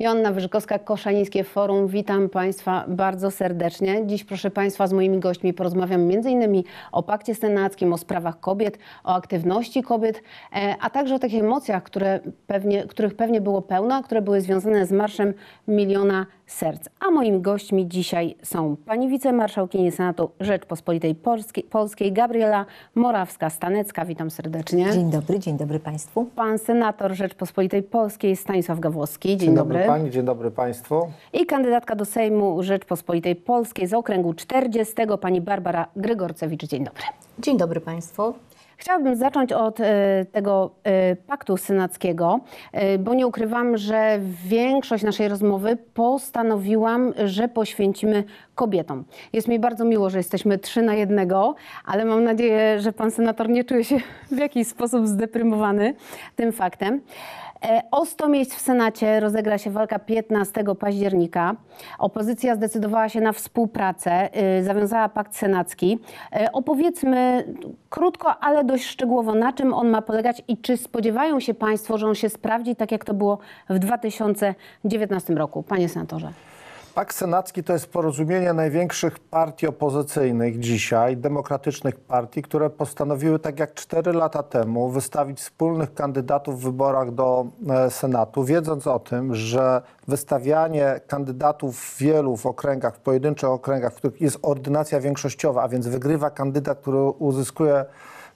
Joanna Wyżykowska-Koszalińskie Forum. Witam Państwa bardzo serdecznie. Dziś, proszę Państwa, z moimi gośćmi porozmawiam m.in. o Pakcie Senackim, o sprawach kobiet, o aktywności kobiet, e, a także o takich emocjach, które pewnie, których pewnie było pełno, które były związane z Marszem Miliona Serc. A moimi gośćmi dzisiaj są pani wicemarszałkini Senatu Rzeczpospolitej Polskiej, Polskiej Gabriela Morawska-Stanecka. Witam serdecznie. Dzień dobry, dzień dobry Państwu. Pan senator Rzeczpospolitej Polskiej Stanisław Gawłowski. Dzień, Dzień dobry. dobry Pani, dzień dobry Państwu. I kandydatka do Sejmu Rzeczpospolitej Polskiej z okręgu 40 pani Barbara Grygorcewicz. Dzień dobry. Dzień dobry Państwu. Chciałabym zacząć od e, tego e, paktu senackiego, e, bo nie ukrywam, że większość naszej rozmowy postanowiłam, że poświęcimy kobietom. Jest mi bardzo miło, że jesteśmy trzy na jednego, ale mam nadzieję, że pan senator nie czuje się w jakiś sposób zdeprymowany tym faktem. E, O 100 miejsc w Senacie rozegra się walka 15 października. Opozycja zdecydowała się na współpracę, y, zawiązała pakt senacki. E, Opowiedzmy krótko, ale dość szczegółowo, na czym on ma polegać i czy spodziewają się Państwo, że on się sprawdzi tak, jak to było w 2019 roku? Panie senatorze. Pakt Senacki to jest porozumienie największych partii opozycyjnych dzisiaj, demokratycznych partii, które postanowiły, tak jak cztery lata temu, wystawić wspólnych kandydatów w wyborach do e, Senatu, wiedząc o tym, że wystawianie kandydatów wielu w okręgach, w pojedynczych okręgach, w których jest ordynacja większościowa, a więc wygrywa kandydat, który uzyskuje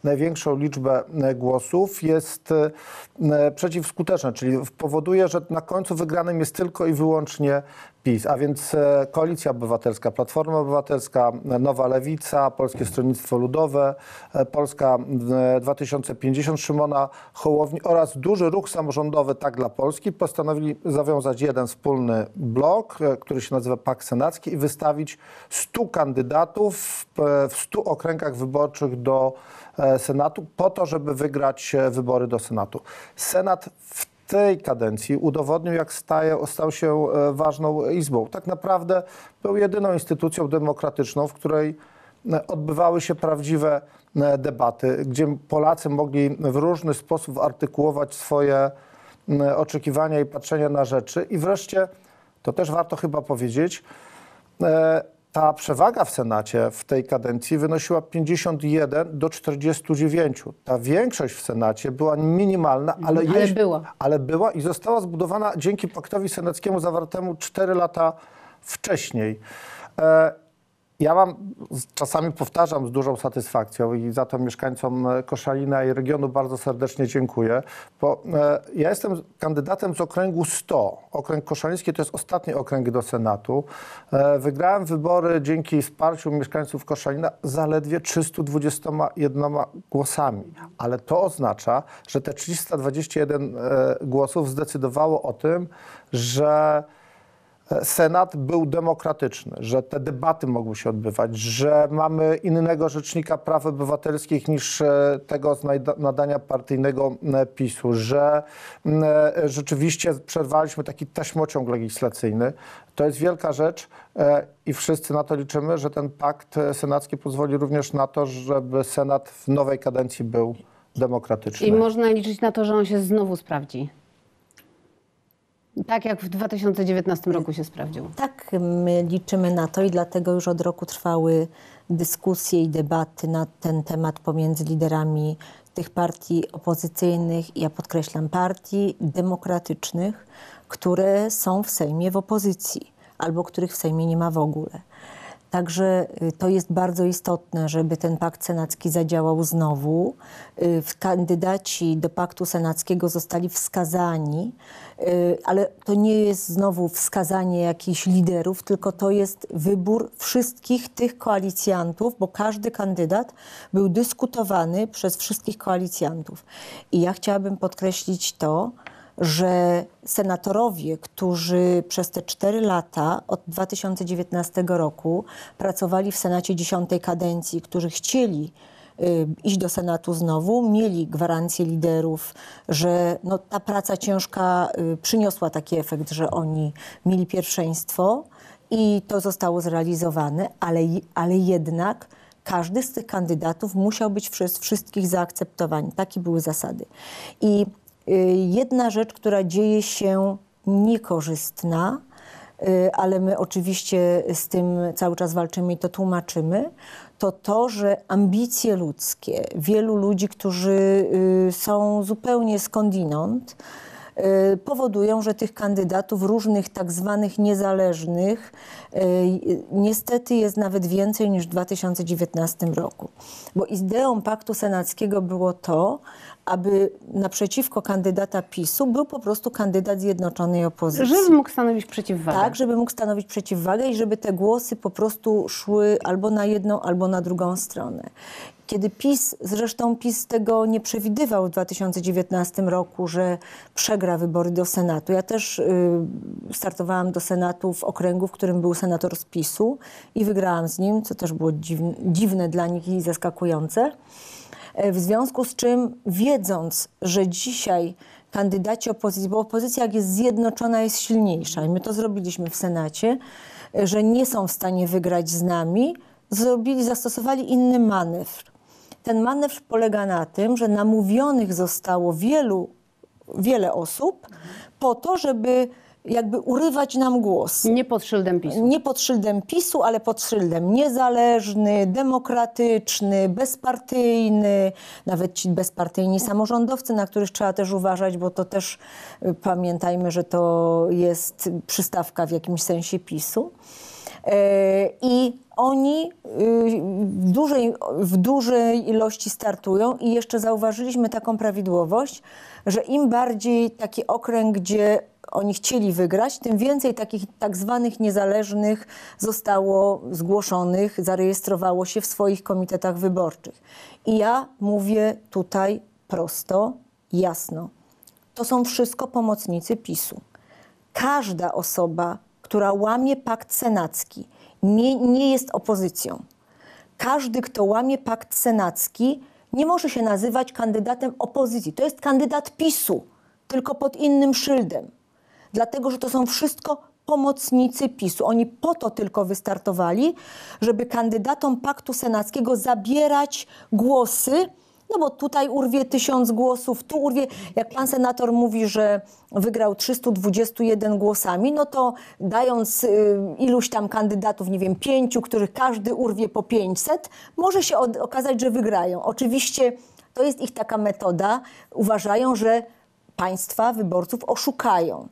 największą liczbę e, głosów jest e, przeciwskuteczne, czyli powoduje, że na końcu wygranym jest tylko i wyłącznie PiS, a więc e, Koalicja Obywatelska, Platforma Obywatelska, Nowa Lewica, Polskie Stronnictwo Ludowe, e, Polska e, 2050 Szymona Hołowni oraz duży ruch samorządowy Tak dla Polski postanowili zawiązać jeden wspólny blok, e, który się nazywa Pakt Senacki i wystawić 100 kandydatów w, e, w 100 okręgach wyborczych do e, Senatu po to, żeby wygrać e, wybory do Senatu. Senat w tej kadencji udowodnił, jak staje, stał się e, ważną izbą. Tak naprawdę był jedyną instytucją demokratyczną, w której e, odbywały się prawdziwe e, debaty, gdzie Polacy mogli w różny sposób artykułować swoje oczekiwania i patrzenia na rzeczy. I wreszcie, to też warto chyba powiedzieć, ta przewaga w Senacie w tej kadencji wynosiła 51 do 49. Ta większość w Senacie była minimalna, ale, Ale jeśli- była. ale była i została zbudowana dzięki paktowi senackiemu zawartemu 4 lata wcześniej. E, ja mam, z- czasami powtarzam z dużą satysfakcją i za to mieszkańcom e, Koszalina i regionu bardzo serdecznie dziękuję, bo e, ja jestem kandydatem z okręgu 100. Okręg koszaliński to jest ostatni okręg do Senatu. E, wygrałem wybory dzięki wsparciu mieszkańców Koszalina zaledwie 321 głosami, ale to oznacza, że te 321 e, głosów zdecydowało o tym, że Senat był demokratyczny, że te debaty mogły się odbywać, że mamy innego rzecznika praw obywatelskich niż e, tego z nadania partyjnego e, PiSu, że e, rzeczywiście przerwaliśmy taki taśmociąg legislacyjny. To jest wielka rzecz i wszyscy na to liczymy, że ten pakt senacki pozwoli również na to, żeby Senat w nowej kadencji był demokratyczny. I można liczyć na to, że on się znowu sprawdzi. Tak jak w 2019 roku się sprawdził. Tak, my liczymy na to i dlatego już od roku trwały dyskusje i debaty na ten temat pomiędzy liderami tych partii opozycyjnych, ja podkreślam, partii demokratycznych, które są w Sejmie w opozycji albo których w Sejmie nie ma w ogóle. Także y, to jest bardzo istotne, żeby ten pakt senacki zadziałał znowu. Y, Kandydaci do paktu senackiego zostali wskazani, y, ale to nie jest znowu wskazanie jakichś liderów, tylko to jest wybór wszystkich tych koalicjantów, bo każdy kandydat był dyskutowany przez wszystkich koalicjantów. I ja chciałabym podkreślić to, że senatorowie, którzy przez te cztery lata od 2019 roku pracowali w Senacie dziesiątej kadencji, którzy chcieli y, iść do Senatu znowu, mieli gwarancję liderów, że no, ta praca ciężka y, przyniosła taki efekt, że oni mieli pierwszeństwo i to zostało zrealizowane, ale, ale jednak każdy z tych kandydatów musiał być przez wszystkich zaakceptowany. Takie były zasady. I jedna rzecz, która dzieje się niekorzystna, y, ale my oczywiście z tym cały czas walczymy i to tłumaczymy, to to, że ambicje ludzkie, wielu ludzi, którzy y, są zupełnie skądinąd, y, powodują, że tych kandydatów różnych tak zwanych niezależnych y, niestety jest nawet więcej niż w 2019 roku. Bo ideą Paktu Senackiego było to, aby naprzeciwko kandydata PiSu był po prostu kandydat Zjednoczonej Opozycji. Żeby mógł stanowić przeciwwagę. Tak, żeby mógł stanowić przeciwwagę i żeby te głosy po prostu szły albo na jedną, albo na drugą stronę. Kiedy PiS, zresztą PiS tego nie przewidywał w 2019 roku, że przegra wybory do Senatu. Ja też y, startowałam do Senatu w okręgu, w którym był senator z PiSu i wygrałam z nim, co też było dziwne, dziwne dla nich i zaskakujące. E, W związku z czym, wiedząc, że dzisiaj kandydaci opozycji, bo opozycja jak jest zjednoczona, jest silniejsza i my to zrobiliśmy w Senacie, e, że nie są w stanie wygrać z nami, zrobili, zastosowali inny manewr. Ten manewr polega na tym, że namówionych zostało wielu, wiele osób po to, żeby jakby urywać nam głos. Nie pod szyldem PiSu. Nie pod szyldem PiSu, ale pod szyldem niezależny, demokratyczny, bezpartyjny, nawet ci bezpartyjni samorządowcy, na których trzeba też uważać, bo to też y, pamiętajmy, że to jest przystawka w jakimś sensie PiSu. E, I oni y, w dużej, w dużej ilości startują i jeszcze zauważyliśmy taką prawidłowość, że im bardziej taki okręg, gdzie oni chcieli wygrać, tym więcej takich tak zwanych niezależnych zostało zgłoszonych, zarejestrowało się w swoich komitetach wyborczych. I ja mówię tutaj prosto, jasno. To są wszystko pomocnicy PiSu. Każda osoba, która łamie pakt senacki, nie, nie jest opozycją. Każdy, kto łamie pakt senacki, nie może się nazywać kandydatem opozycji. To jest kandydat PiSu, tylko pod innym szyldem. Dlatego, że to są wszystko pomocnicy PiSu. Oni po to tylko wystartowali, żeby kandydatom paktu senackiego zabierać głosy, no bo tutaj urwie tysiąc głosów, tu urwie, jak pan senator mówi, że wygrał 321 głosami, no to dając y, iluś tam kandydatów, nie wiem, pięciu, których każdy urwie po 500, może się okazać, że wygrają. Oczywiście to jest ich taka metoda. Uważają, że państwa wyborców oszukają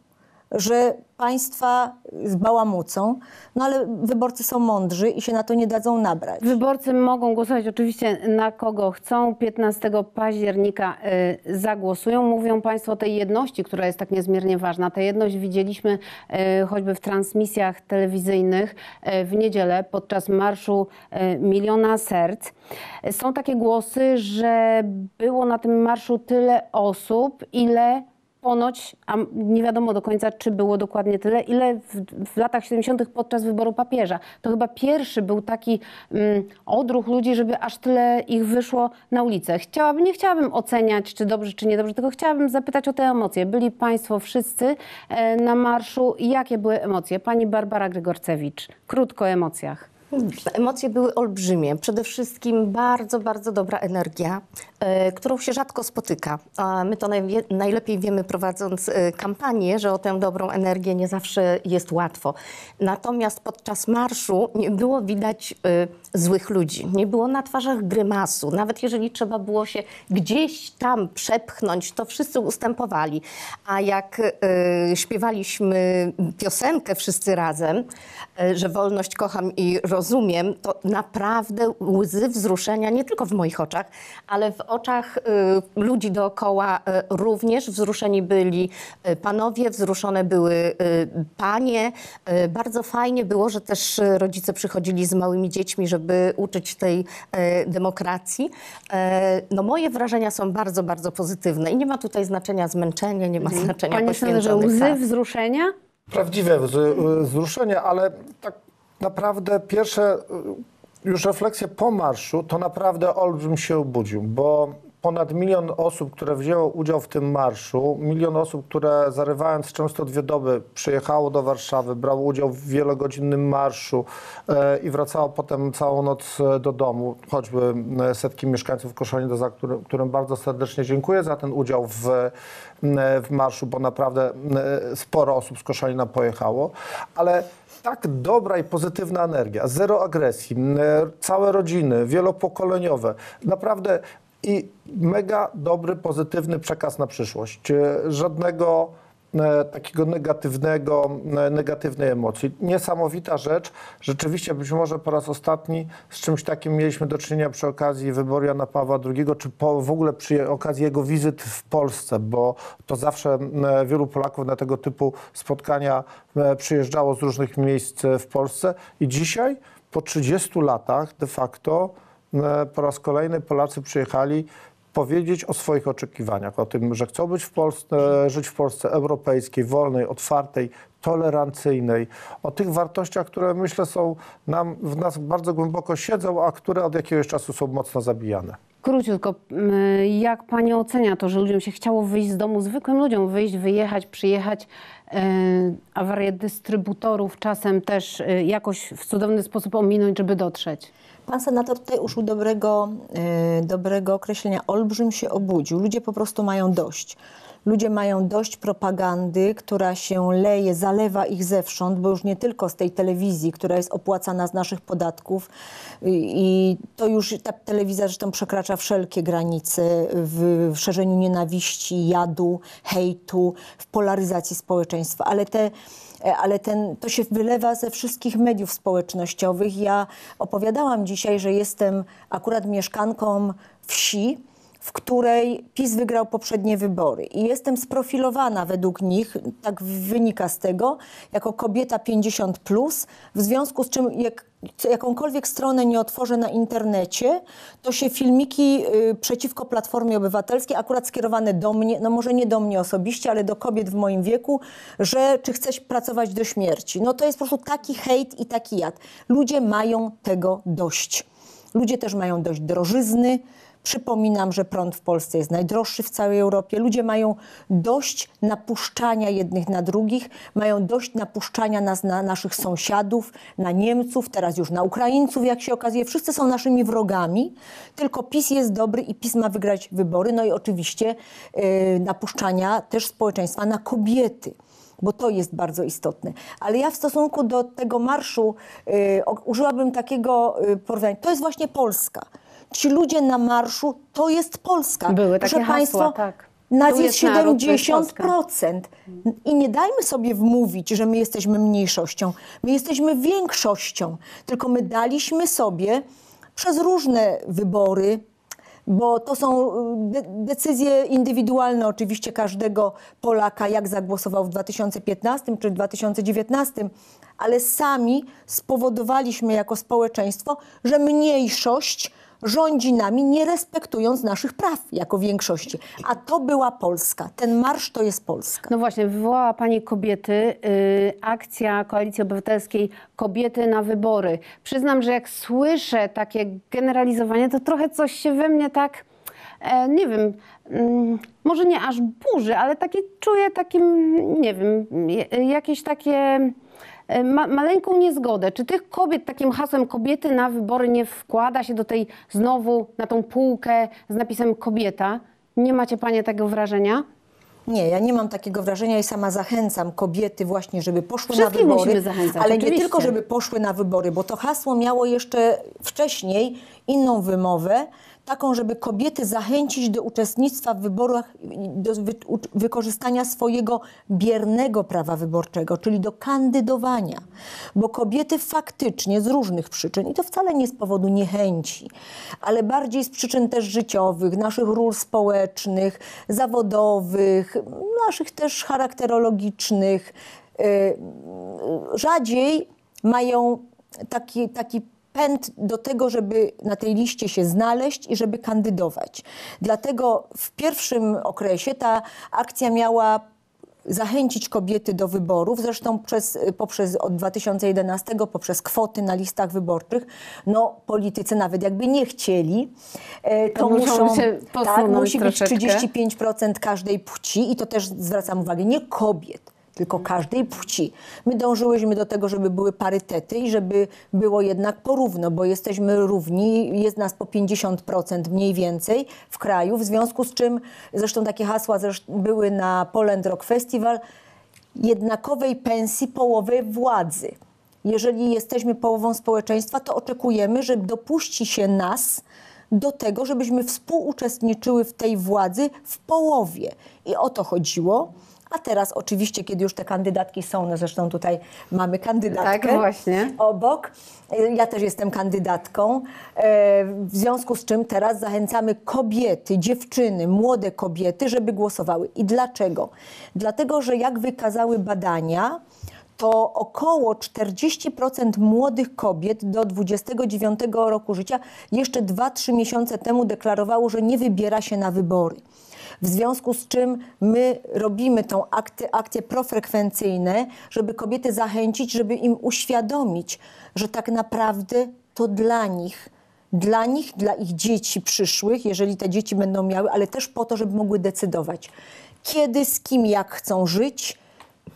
że państwa zbałamucą, no ale wyborcy są mądrzy i się na to nie dadzą nabrać. Wyborcy mogą głosować oczywiście na kogo chcą. 15 października y, zagłosują. Mówią Państwo o tej jedności, która jest tak niezmiernie ważna. Tę jedność widzieliśmy y, choćby w transmisjach telewizyjnych y, w niedzielę podczas Marszu Miliona Serc. Są takie głosy, że było na tym marszu tyle osób, ile ponoć, a nie wiadomo do końca, czy było dokładnie tyle, ile w, w latach 70. podczas wyboru papieża. To chyba pierwszy był taki mm, odruch ludzi, żeby aż tyle ich wyszło na ulicę. Chciałabym, nie chciałabym oceniać, czy dobrze, czy niedobrze, tylko chciałabym zapytać o te emocje. Byli Państwo wszyscy e, na marszu. Jakie były emocje? Pani Barbara Grygorcewicz. Krótko o emocjach. Emocje były olbrzymie. Przede wszystkim bardzo, bardzo dobra energia, e, którą się rzadko spotyka. My to najlepiej wiemy prowadząc e, kampanię, że o tę dobrą energię nie zawsze jest łatwo. Natomiast podczas marszu nie było widać e, złych ludzi. Nie było na twarzach grymasu. Nawet jeżeli trzeba było się gdzieś tam przepchnąć, to wszyscy ustępowali. A jak e, śpiewaliśmy piosenkę wszyscy razem, e, że wolność kocham i rozumiem, to naprawdę łzy wzruszenia, nie tylko w moich oczach, ale w oczach y, ludzi dookoła y, również wzruszeni byli y, panowie, wzruszone były y, panie. Y, Bardzo fajnie było, że też y, rodzice przychodzili z małymi dziećmi, żeby uczyć tej y, demokracji. E, No moje wrażenia są bardzo, bardzo pozytywne i nie ma tutaj znaczenia zmęczenia, nie ma znaczenia Panie senatorze, poświęconych łzy czas. wzruszenia? Prawdziwe wz- wzruszenie, ale tak naprawdę pierwsze już refleksje po marszu to naprawdę olbrzym się obudził, bo ponad milion osób, które wzięło udział w tym marszu, milion osób, które zarywając często dwie doby przyjechało do Warszawy, brało udział w wielogodzinnym marszu e, i wracało potem całą noc e, do domu, choćby e, setki mieszkańców Koszalina, którym, którym bardzo serdecznie dziękuję za ten udział w, w marszu, bo naprawdę sporo osób z Koszalina pojechało, ale tak dobra i pozytywna energia, zero agresji, całe rodziny, wielopokoleniowe, naprawdę i mega dobry, pozytywny przekaz na przyszłość. Żadnego e, takiego negatywnego, e, negatywnej emocji. Niesamowita rzecz. Rzeczywiście być może po raz ostatni z czymś takim mieliśmy do czynienia przy okazji wyboru Jana Pawła II, czy po, w ogóle przy okazji jego wizyt w Polsce, bo to zawsze e, wielu Polaków na tego typu spotkania przyjeżdżało z różnych miejsc w Polsce i dzisiaj po 30 latach de facto po raz kolejny Polacy przyjechali powiedzieć o swoich oczekiwaniach, o tym, że chcą być w Polsce, żyć w Polsce europejskiej, wolnej, otwartej, tolerancyjnej, o tych wartościach, które myślę są nam, w nas bardzo głęboko siedzą, a które od jakiegoś czasu są mocno zabijane. Króciutko, jak pani ocenia to, że ludziom się chciało wyjść z domu, zwykłym ludziom wyjść, wyjechać, przyjechać, e, awarię dystrybutorów czasem też e, jakoś w cudowny sposób ominąć, żeby dotrzeć? Pan senator tutaj użył dobrego, e, dobrego określenia. Olbrzym się obudził. Ludzie po prostu mają dość. Ludzie mają dość propagandy, która się leje, zalewa ich zewsząd, bo już nie tylko z tej telewizji, która jest opłacana z naszych podatków. I, to już ta telewizja zresztą przekracza wszelkie granice w, w szerzeniu nienawiści, jadu, hejtu, w polaryzacji społeczeństwa. Ale te ale ten, to się wylewa ze wszystkich mediów społecznościowych. Ja opowiadałam dzisiaj, że jestem akurat mieszkanką wsi, w której PiS wygrał poprzednie wybory. I jestem sprofilowana według nich, tak wynika z tego, jako kobieta 50, plus, w związku z czym jak jakąkolwiek stronę nie otworzę na internecie, to się filmiki y, przeciwko Platformie Obywatelskiej, akurat skierowane do mnie, no może nie do mnie osobiście, ale do kobiet w moim wieku, że czy chcesz pracować do śmierci. No to jest po prostu taki hejt i taki jad. Ludzie mają tego dość. Ludzie też mają dość drożyzny. Przypominam, że prąd w Polsce jest najdroższy w całej Europie. Ludzie mają dość napuszczania jednych na drugich, mają dość napuszczania nas na naszych sąsiadów, na Niemców, teraz już na Ukraińców, jak się okazuje. Wszyscy są naszymi wrogami, tylko PiS jest dobry i PiS ma wygrać wybory. No i oczywiście yy, napuszczania też społeczeństwa na kobiety bo to jest bardzo istotne. Ale ja w stosunku do tego marszu y, użyłabym takiego y, porównania. To jest właśnie Polska. Ci ludzie na marszu to jest Polska. Były takie Proszę hasła, Państwa, tak. nas Tu jest jest naród, to jest 70%. I nie dajmy sobie wmówić, że my jesteśmy mniejszością. My jesteśmy większością. Tylko my daliśmy sobie przez różne wybory, bo to są y, de decyzje indywidualne oczywiście każdego Polaka, jak zagłosował w 2015 czy 2019, ale sami spowodowaliśmy jako społeczeństwo, że mniejszość rządzi nami, nie respektując naszych praw jako większości. A to była Polska. Ten marsz to jest Polska. No właśnie, wywołała Pani kobiety, y, akcja Koalicji Obywatelskiej Kobiety na wybory. Przyznam, że jak słyszę takie generalizowanie, to trochę coś się we mnie tak, e, nie wiem, mm, może nie aż burzy, ale takie czuję takim, nie wiem, jakieś takie ma, maleńką niezgodę. Czy tych kobiet takim hasłem kobiety na wybory nie wkłada się do tej znowu na tą półkę z napisem kobieta? Nie macie Panie tego wrażenia? Nie, ja nie mam takiego wrażenia i sama zachęcam kobiety właśnie, żeby poszły na wybory. musimy zachęcać, ale nie oczywiście. tylko, żeby poszły na wybory, bo to hasło miało jeszcze wcześniej inną wymowę, taką, żeby kobiety zachęcić do uczestnictwa w wyborach, do wy, u, wykorzystania swojego biernego prawa wyborczego, czyli do kandydowania. Bo kobiety faktycznie z różnych przyczyn, i to wcale nie z powodu niechęci, ale bardziej z przyczyn też życiowych, naszych ról społecznych, zawodowych, naszych też charakterologicznych, y, rzadziej mają taki, taki pęd do tego, żeby na tej liście się znaleźć i żeby kandydować. Dlatego w pierwszym okresie ta akcja miała zachęcić kobiety do wyborów, zresztą przez, poprzez od 2011 poprzez kwoty na listach wyborczych, no politycy nawet jakby nie chcieli, e, to, To muszą muszą, tak, musi być troszeczkę. 35% każdej płci i to też zwracam uwagę, nie kobiet, tylko każdej płci. My dążyłyśmy do tego, żeby były parytety i żeby było jednak porówno, bo jesteśmy równi, jest nas po 50% mniej więcej w kraju, w związku z czym, zresztą takie hasła były na Poland Rock Festival, jednakowej pensji połowy władzy. Jeżeli jesteśmy połową społeczeństwa, to oczekujemy, że dopuści się nas do tego, żebyśmy współuczestniczyły w tej władzy w połowie. I o to chodziło. A teraz oczywiście, kiedy już te kandydatki są, no zresztą tutaj mamy kandydatkę Tak, właśnie. obok. Ja też jestem kandydatką, e, w związku z czym teraz zachęcamy kobiety, dziewczyny, młode kobiety, żeby głosowały. I dlaczego? Dlatego, że jak wykazały badania, to około 40% młodych kobiet do 29 roku życia jeszcze 2-3 miesiące temu deklarowało, że nie wybiera się na wybory. W związku z czym my robimy tą akty, akcje profrekwencyjne, żeby kobiety zachęcić, żeby im uświadomić, że tak naprawdę to dla nich, dla nich, dla ich dzieci przyszłych, jeżeli te dzieci będą miały, ale też po to, żeby mogły decydować, kiedy, z kim, jak chcą żyć,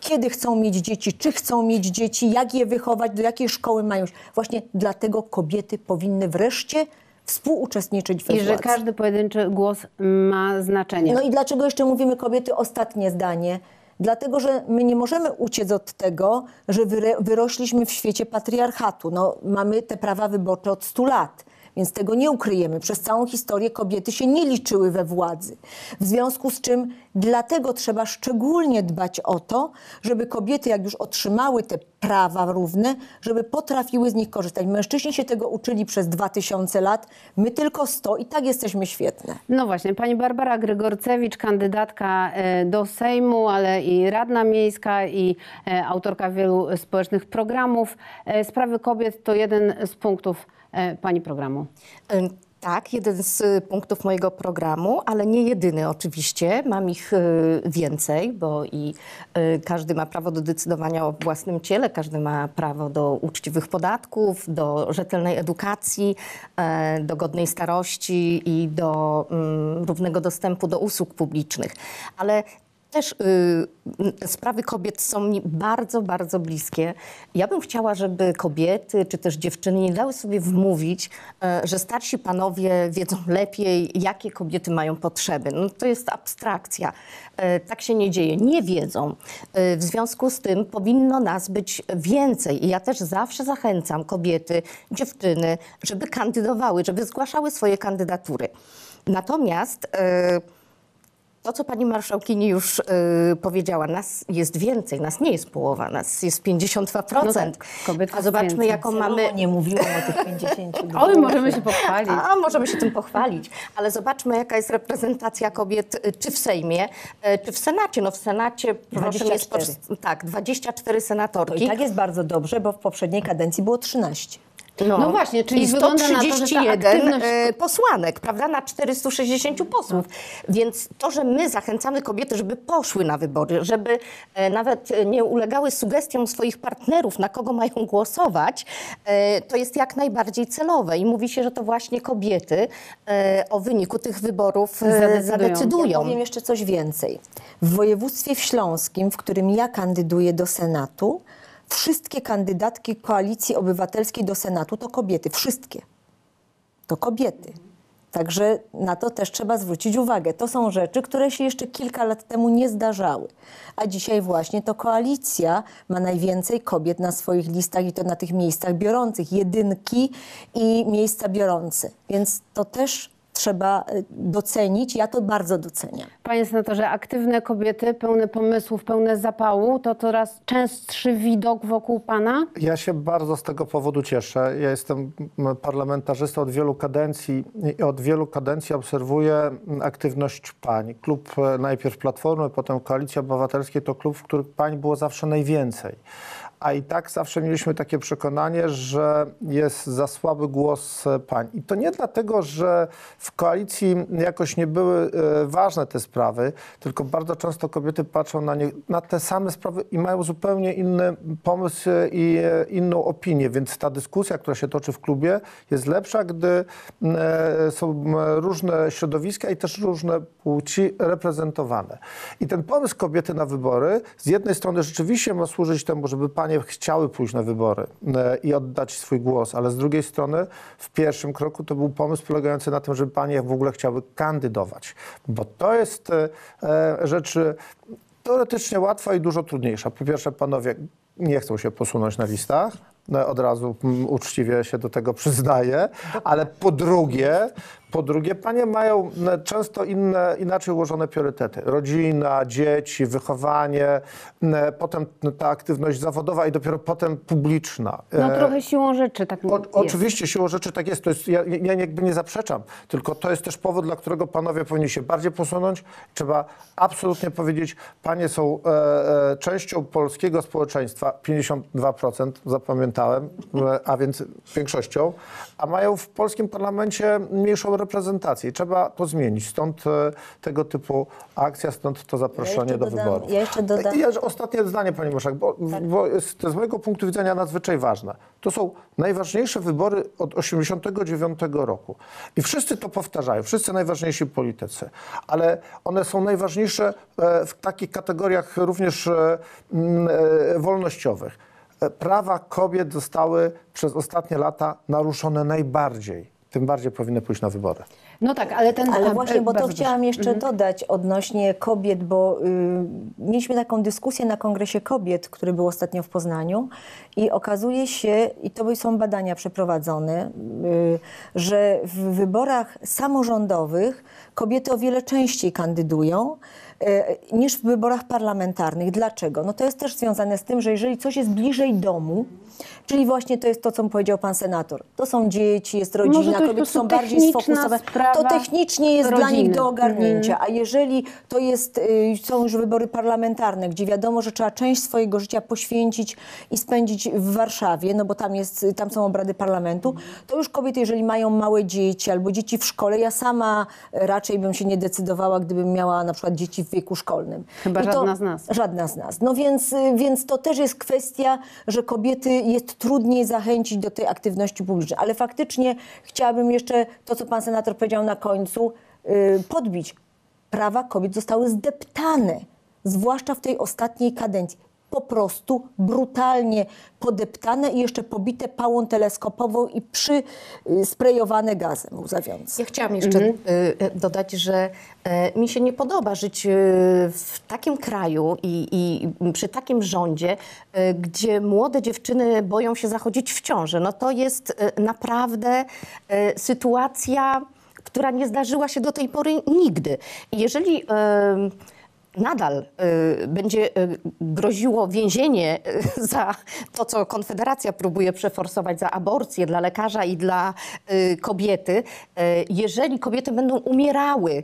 kiedy chcą mieć dzieci, czy chcą mieć dzieci, jak je wychować, do jakiej szkoły mają. Właśnie dlatego kobiety powinny wreszcie współuczestniczyć we I że każdy pojedynczy głos ma znaczenie. No i dlaczego jeszcze mówimy kobiety ostatnie zdanie? Dlatego, że my nie możemy uciec od tego, że wyrośliśmy w świecie patriarchatu. No, mamy te prawa wyborcze od 100 lat, więc tego nie ukryjemy. Przez całą historię kobiety się nie liczyły we władzy. W związku z czym dlatego trzeba szczególnie dbać o to, żeby kobiety, jak już otrzymały te prawa równe, żeby potrafiły z nich korzystać. Mężczyźni się tego uczyli przez 2000 lat, my tylko 100 i tak jesteśmy świetne. No właśnie, pani Barbara Grygorcewicz, kandydatka e, do Sejmu, ale i radna miejska i e, autorka wielu społecznych programów. E, Sprawy kobiet to jeden z punktów pani programu. Tak, jeden z y, punktów mojego programu, ale nie jedyny oczywiście. Mam ich y, więcej, bo i y, każdy ma prawo do decydowania o własnym ciele, każdy ma prawo do uczciwych podatków, do rzetelnej edukacji, e, do godnej starości i do mm, równego dostępu do usług publicznych. Ale też y, sprawy kobiet są mi bardzo, bardzo bliskie. Ja bym chciała, żeby kobiety czy też dziewczyny nie dały sobie wmówić, e, że starsi panowie wiedzą lepiej, jakie kobiety mają potrzeby. No, to jest abstrakcja. E, tak się nie dzieje. Nie wiedzą. E, w związku z tym powinno nas być więcej. I ja też zawsze zachęcam kobiety, dziewczyny, żeby kandydowały, żeby zgłaszały swoje kandydatury. Natomiast e, to, co pani marszałkini już y, powiedziała, nas jest więcej, nas nie jest połowa, nas jest 52%. No tak, kobiet A jest zobaczmy, więcej. jaką mamy. Nie mówiłam o tych 50. Oj, możemy się pochwalić. A możemy się tym pochwalić, ale zobaczmy, jaka jest reprezentacja kobiet, y, czy w Sejmie, y, czy w Senacie. No w Senacie, proszę mnie 24. spor- tak, 24 No senatorki. i tak jest bardzo dobrze, bo w poprzedniej kadencji było 13. No właśnie, czyli I wygląda na to, że ta 131 aktywność- e, posłanek, prawda, na 460 posłów. Więc to, że my zachęcamy kobiety, żeby poszły na wybory, żeby e, nawet nie ulegały sugestiom swoich partnerów, na kogo mają głosować, e, to jest jak najbardziej celowe. I mówi się, że to właśnie kobiety o wyniku tych wyborów Zadecydują. zadecydują. Ja powiem jeszcze coś więcej. W województwie śląskim, w którym ja kandyduję do Senatu, wszystkie kandydatki Koalicji Obywatelskiej do Senatu to kobiety. Wszystkie. To kobiety. Także na to też trzeba zwrócić uwagę. To są rzeczy, które się jeszcze kilka lat temu nie zdarzały. A dzisiaj właśnie to koalicja ma najwięcej kobiet na swoich listach i to na tych miejscach biorących. Jedynki i miejsca biorące. Więc to też trzeba y, docenić. Ja to bardzo doceniam. Panie senatorze, aktywne kobiety, pełne pomysłów, pełne zapału, to coraz częstszy widok wokół pana? Ja się bardzo z tego powodu cieszę. Ja jestem parlamentarzystą od wielu kadencji i od wielu kadencji obserwuję aktywność pań. Klub e, najpierw Platformy, potem Koalicji Obywatelskiej to klub, w którym pań było zawsze najwięcej. A i tak zawsze mieliśmy takie przekonanie, że jest za słaby głos e, pań. I to nie dlatego, że w koalicji jakoś nie były e, ważne te sprawy, tylko bardzo często kobiety patrzą na, nie, na te same sprawy i mają zupełnie inny pomysł e, i inną opinię, więc ta dyskusja, która się toczy w klubie jest lepsza, gdy są różne środowiska i też różne płci reprezentowane. I ten pomysł kobiety na wybory z jednej strony rzeczywiście ma służyć temu, żeby panie chciały pójść na wybory e, i oddać swój głos, ale z drugiej strony w pierwszym kroku to był pomysł polegający na tym, żeby panie w ogóle chciały kandydować, bo to jest e, e, rzecz teoretycznie łatwa i dużo trudniejsza. Po pierwsze, panowie nie chcą się posunąć na listach. Od razu mm, uczciwie się do tego przyznaję, ale po drugie, po drugie, panie mają często inne, inaczej ułożone priorytety. Rodzina, dzieci, wychowanie, potem ta aktywność zawodowa i dopiero potem publiczna. No E, trochę siłą rzeczy tak o, jest. oczywiście siłą rzeczy tak jest. To jest ja, ja jakby nie zaprzeczam, tylko to jest też powód, dla którego panowie powinni się bardziej posunąć. Trzeba absolutnie powiedzieć, panie są e, e, częścią polskiego społeczeństwa, 52% zapamiętałem, e, a więc większością, a mają w polskim parlamencie mniejszą reprezentację. I Trzeba to zmienić. Stąd e, tego typu akcja, stąd to zaproszenie jeszcze do dodam- wyborów. ja jeszcze dodam- jeszcze ostatnie zdanie, Pani Muszak, bo, bo jest to z mojego punktu widzenia nadzwyczaj ważne. To są najważniejsze wybory od 89 roku. I wszyscy to powtarzają, wszyscy najważniejsi politycy. Ale one są najważniejsze e, w takich kategoriach również e, mm, wolnościowych. Prawa kobiet zostały przez ostatnie lata naruszone najbardziej. Tym bardziej powinny pójść na wybory. No tak, ale ten... Ale właśnie, bo to chciałam proszę. jeszcze dodać odnośnie kobiet, bo y, mieliśmy taką dyskusję na Kongresie Kobiet, który był ostatnio w Poznaniu i okazuje się, i to są badania przeprowadzone, y, że w wyborach samorządowych kobiety o wiele częściej kandydują niż w wyborach parlamentarnych. Dlaczego? No to jest też związane z tym, że jeżeli coś jest bliżej domu, czyli właśnie to jest to, co powiedział pan senator, to są dzieci, jest rodzina, kobiety są bardziej sfokusowane. To technicznie jest dla nich rodziny. do ogarnięcia. Mhm. A jeżeli to jest, y, są już wybory parlamentarne, gdzie wiadomo, że trzeba część swojego życia poświęcić i spędzić w Warszawie, no bo tam, jest, tam są obrady parlamentu, to już kobiety, jeżeli mają małe dzieci albo dzieci w szkole, ja sama raczej bym się nie decydowała, gdybym miała na przykład dzieci w wieku szkolnym. Chyba to, żadna z nas. Żadna z nas. No więc, y, więc to też jest kwestia, że kobiety jest trudniej zachęcić do tej aktywności publicznej. Ale faktycznie chciałabym jeszcze to, co pan senator powiedział na końcu, y, podbić. Prawa kobiet zostały zdeptane, zwłaszcza w tej ostatniej kadencji. Po prostu brutalnie podeptane i jeszcze pobite pałą teleskopową i przysprejowane gazem łzawiącym. Ja chciałam jeszcze y, y, dodać, że y, mi się nie podoba żyć y, w takim kraju i, i przy takim rządzie, y, gdzie młode dziewczyny boją się zachodzić w ciąży. No to jest y, naprawdę y, sytuacja, która nie zdarzyła się do tej pory nigdy. Jeżeli y, nadal y, będzie y, groziło więzienie y, za to, co Konfederacja próbuje przeforsować, za aborcję dla lekarza i dla kobiety, jeżeli kobiety będą umierały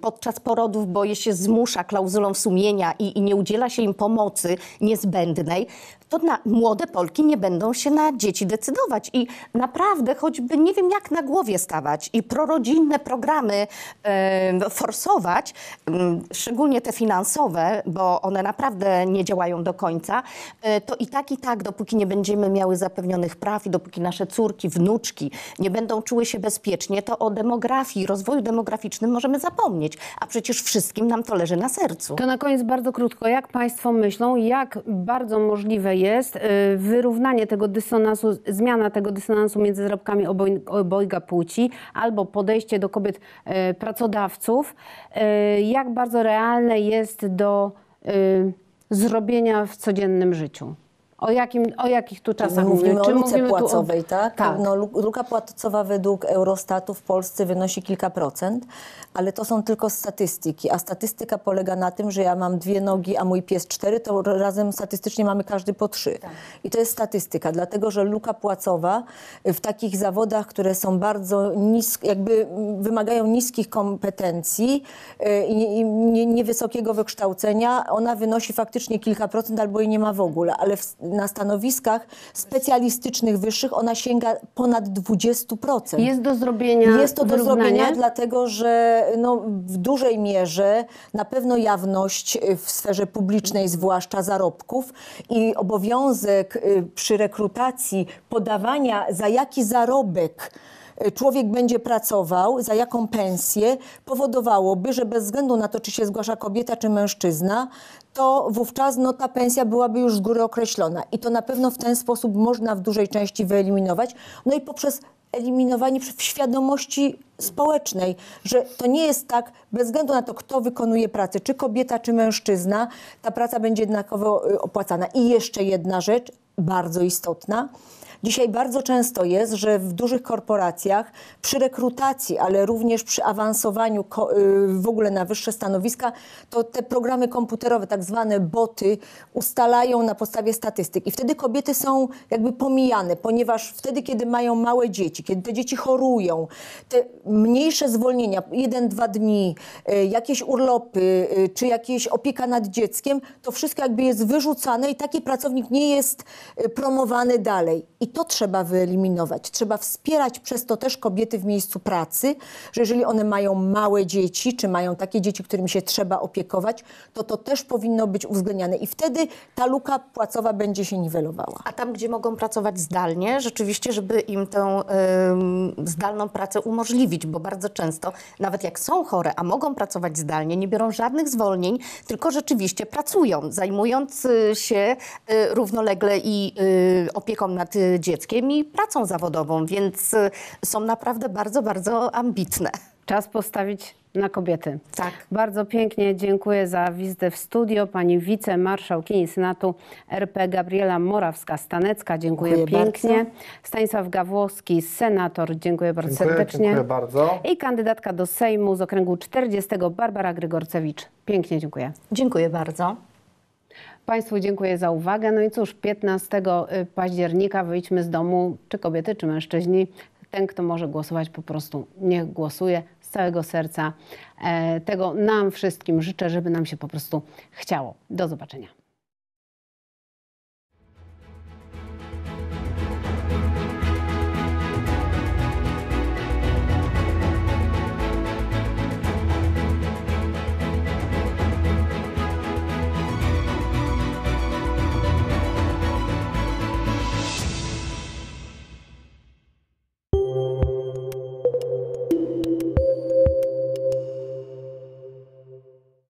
podczas porodów, bo je się zmusza klauzulą sumienia i, i nie udziela się im pomocy niezbędnej, to na, młode Polki nie będą się na dzieci decydować. I naprawdę, choćby nie wiem jak na głowie stawać i prorodzinne programy e, forsować, szczególnie te finansowe, bo one naprawdę nie działają do końca, e, to i tak, i tak, dopóki nie będziemy miały zapewnionych praw i dopóki nasze córki, wnuczki nie będą czuły się bezpiecznie, to o demografii, rozwoju demograficznym możemy zapomnieć. A przecież wszystkim nam to leży na sercu. To na koniec bardzo krótko. Jak Państwo myślą, jak bardzo możliwe jest y, wyrównanie tego dysonansu, zmiana tego dysonansu między zarobkami oboj, obojga płci albo podejście do kobiet y, pracodawców? Y, Jak bardzo realne jest do zrobienia w codziennym życiu? O, jakim, o jakich tu czasach My mówimy o luce mówimy płacowej, tak? Tak. No, lu- luka płacowa według Eurostatu w Polsce wynosi kilka procent, ale to są tylko statystyki, a statystyka polega na tym, że ja mam dwie nogi, a mój pies cztery, to razem statystycznie mamy każdy po trzy. I to jest statystyka, dlatego że luka płacowa w takich zawodach, które są bardzo niskie, jakby mm, wymagają niskich kompetencji y, i, i nie- niewysokiego wykształcenia, ona wynosi faktycznie kilka procent albo jej nie ma w ogóle, ale w, na stanowiskach specjalistycznych wyższych ona sięga ponad 20%. Jest do zrobienia Jest to do zrobienia, dlatego że no, w dużej mierze na pewno jawność y, w sferze publicznej, zwłaszcza zarobków i obowiązek y, przy rekrutacji podawania za jaki zarobek człowiek będzie pracował, za jaką pensję, powodowałoby, że bez względu na to, czy się zgłasza kobieta czy mężczyzna, to wówczas no, ta pensja byłaby już z góry określona. I to na pewno w ten sposób można w dużej części wyeliminować. No i poprzez eliminowanie w świadomości społecznej, że to nie jest tak, bez względu na to, kto wykonuje pracę, czy kobieta, czy mężczyzna, ta praca będzie jednakowo y, opłacana. I jeszcze jedna rzecz, bardzo istotna. Dzisiaj bardzo często jest, że w dużych korporacjach przy rekrutacji, ale również przy awansowaniu y, w ogóle na wyższe stanowiska, to te programy komputerowe, tak zwane boty, ustalają na podstawie statystyk. I wtedy kobiety są jakby pomijane, ponieważ wtedy, kiedy mają małe dzieci, kiedy te dzieci chorują, te mniejsze zwolnienia, jeden, dwa dni, y, jakieś urlopy, y, czy jakieś opieka nad dzieckiem, to wszystko jakby jest wyrzucane i taki pracownik nie jest promowany dalej. I to trzeba wyeliminować. Trzeba wspierać przez to też kobiety w miejscu pracy, że jeżeli one mają małe dzieci, czy mają takie dzieci, którymi się trzeba opiekować, to to też powinno być uwzględniane. I wtedy ta luka płacowa będzie się niwelowała. A tam, gdzie mogą pracować zdalnie, rzeczywiście, żeby im tę zdalną pracę umożliwić, bo bardzo często, nawet jak są chore, a mogą pracować zdalnie, nie biorą żadnych zwolnień, tylko rzeczywiście pracują, zajmując y, się y, równolegle i y, opieką nad dzieckiem i pracą zawodową, więc y, są naprawdę bardzo, bardzo ambitne. Czas postawić na kobiety. Tak. Bardzo pięknie dziękuję za wizytę w studio. Pani wicemarszałkini Senatu RP Gabriela Morawska-Stanecka. Dziękuję, Dziękuję pięknie. bardzo. Stanisław Gawłowski, senator. Dziękuję bardzo Dziękuję, serdecznie. dziękuję bardzo. I kandydatka do Sejmu z okręgu 40 Barbara Grygorcewicz. Pięknie dziękuję. Dziękuję bardzo. Państwu dziękuję za uwagę. No i cóż, 15 października wyjdźmy z domu, czy kobiety, czy mężczyźni. Ten, kto może głosować, po prostu niech głosuje z całego serca. E, Tego nam wszystkim życzę, żeby nam się po prostu chciało. Do zobaczenia.